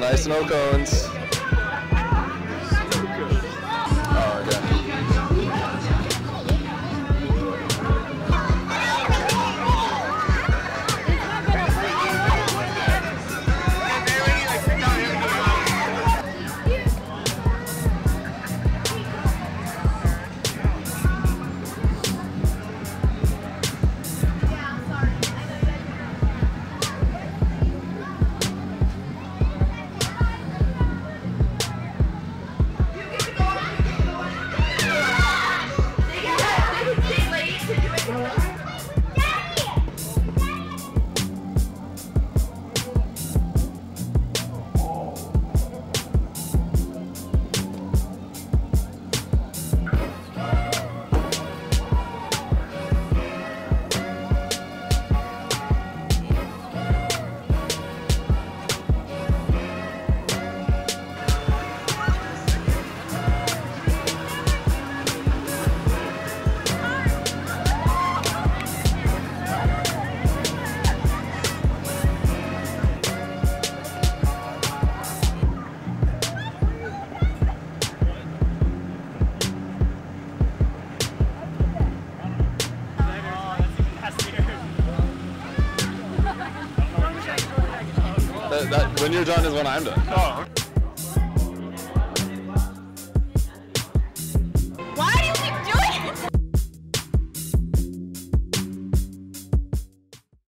Bye, snow cones. That, when you're done is when I'm done. Oh,